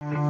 Bye.